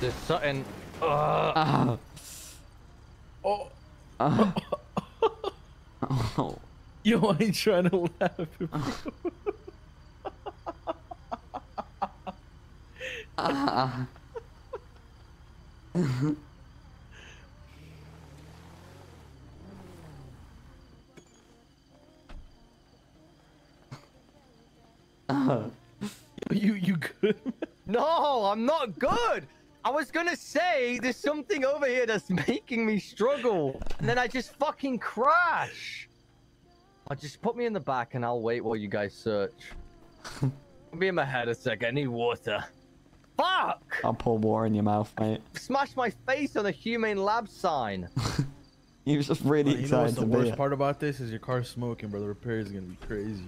There's something. Uh, Ah. Oh, Ah. oh. yo, I ain't trying to laugh. Ah. Ah. you, you good? no, I'm not good. I was gonna say there's something over here that's making me struggle, and then I just fucking crash. I'll just put me in the back and I'll wait while you guys search. I'll be in my head a sec. I need water. Fuck! I'll pour water in your mouth, mate. Smash my face on a humane lab sign. He was just really excited. you know what's the worst here. part about this is your car's smoking, bro. The repair is gonna be crazy.